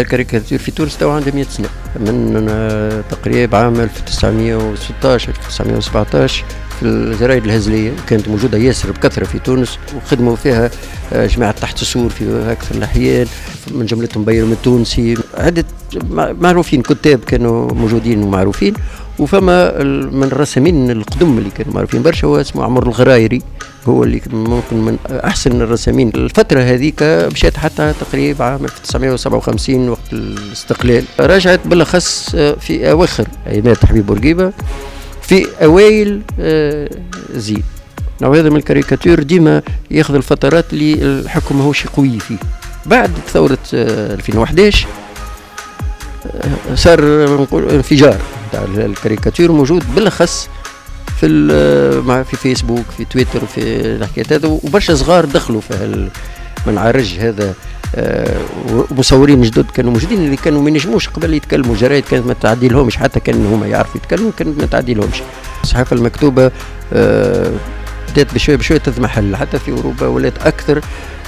الكاريكاتير في تونس تو عندها 100 سنة. من تقريبا عام 1916 1917 في الجرايد الهزلية كانت موجودة ياسر بكثرة في تونس وخدموا فيها آه، جماعة تحت السور في أكثر الأحيان من جملتهم بيرم التونسي. عده معروفين كتاب كانوا موجودين ومعروفين وفما من الرسامين القدم اللي كانوا معروفين برشا هو اسمه عمر الغرايري. هو اللي ممكن من أحسن الرسامين الفترة هذيك مشات حتى تقريبا عام 1957 وقت الاستقلال. رجعت بالأخص في أواخر أيامات حبيب بورقيبة. في اوائل آه، زيد النوع هذا من الكاريكاتير ديما ياخذ الفترات اللي الحكم ماهوش قوي فيه. بعد ثورة 2011 آه، آه، صار نقول انفجار تاع الكاريكاتير موجود بالأخص في مع في فيسبوك في تويتر في الحكايات هذا وبرشا صغار دخلوا في المعرج هذا. آه، مصورين جدد كانوا موجودين اللي كانوا ما ينجموش قبل يتكلموا. جرايد كانت ما تعدي لهمش حتى كان هما يعرفوا يتكلموا كانت ما تعدي لهمش الصحافه المكتوبة آه، بدات بشويه بشوية تضمحل حتى في أوروبا ولات أكثر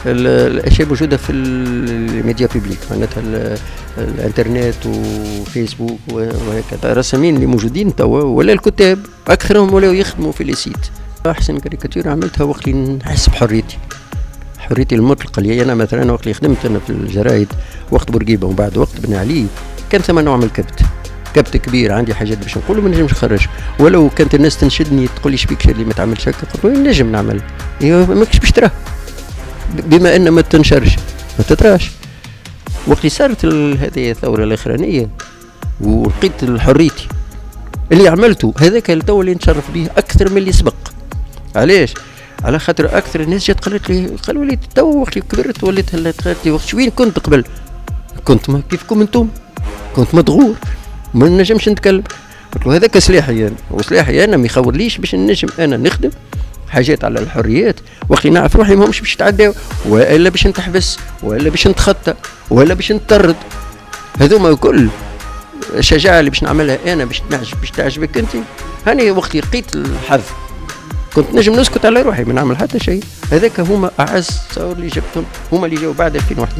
الأشياء موجودة في ال médias publics. معناتها الإنترنت وفيسبوك وهكذا. الرسامين اللي موجودين توا ولا الكتاب أكثرهم ولاو يخدموا في les sites أحسن كاريكاتير عملتها وقت اللي نحس بحريتي. حريتي المطلقة اللي أنا مثلا وقت اللي خدمت أنا في الجرايد وقت بورقيبة ومن بعد وقت بن علي كان ثم نوع من الكبت كبت كبير عندي حاجات باش نقول ما نجمش نخرج. ولو كانت الناس تنشدني تقول لي شبيك اللي ما تعملش هكا قلت نجم نعمل. إيوه ماكش باش تراه. بما أن ما تنشرش ما تتراش وقت صارت هذه الثورة الأخرانية ولقيت حريتي اللي عملته هذاك تو اللي نتشرف به أكثر من اللي سبق. علاش؟ على خاطر أكثر الناس جات قالت لي قالوا لي تو وقت كبرت وليت قالت لي وقت وين كنت قبل؟ كنت كيفكم أنتم؟ كنت مضغور ما نجمش نتكلم. قلت له هذاك سلاحي أنا وسلاحي أنا ما يخوليش باش نجم أنا نخدم. حاجات على الحريات. وقت نعرف روحي ماهمش باش يتعداو وإلا باش نتحبس. وإلا باش نتخطى. ولا باش نطرد. هذوما كل الشجاعه اللي باش نعملها أنا باش باش تعجبك أنت. هاني وقت لقيت الحظ. كنت نجم نسكت على روحي ما نعمل حتى شيء. هذاك هما أعز تصور اللي جبتهم هما اللي جاوا بعد 2001